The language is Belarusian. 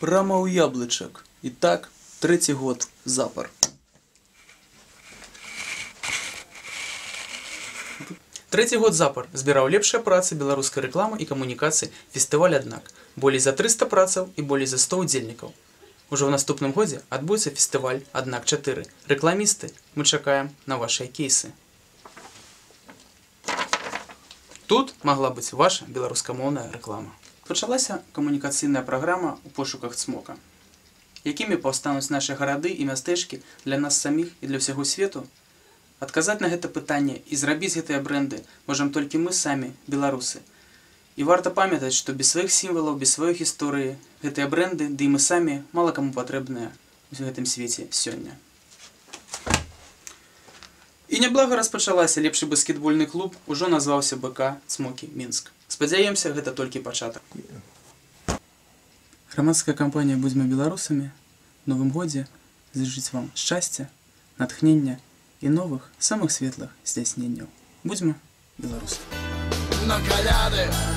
Прямо у яблычак. І так, трэці год запар. Трэці год запар збіраў лепшыя працы беларускай рэкламы і камунікацыі фестываль аднак. Болей за 300 працаў і болей за 100 удзельнікаў. Ужо ў наступным годзе адбудзецца фестываль аднак 4. Рэкламісты, мы чакаем на вашыя кейсы. Тут магла быць ваша беларускамоўная рэклама. Пачалася камунікацыйная праграма ў пошуках цмока. Якімі паўстануць нашы гарады і мястэчкі для нас саміх і для ўсяго свету? Адказаць на гэта пытанне і зрабіць гэтыя бренды можам толькі мы самі, беларусы. І варта памятаць, што без сваіх сімвалаў, без сваёй гісторыі гэтыя бренды, ды і мы самі мала каму патрэбныя ў гэтым свеце сёння. І няблага распачалася лепшы баскетбольны клуб ужо назваўся БК Цмокі Мінск. Спадзяемся, гэта толькі пачатак. Грамадская кампанія будзьма беларусамі у новым годзе зажыць вам шчасця, натхнення і новых самых светлых здзяйсненняў. Будзьма беларусамі. на коляды.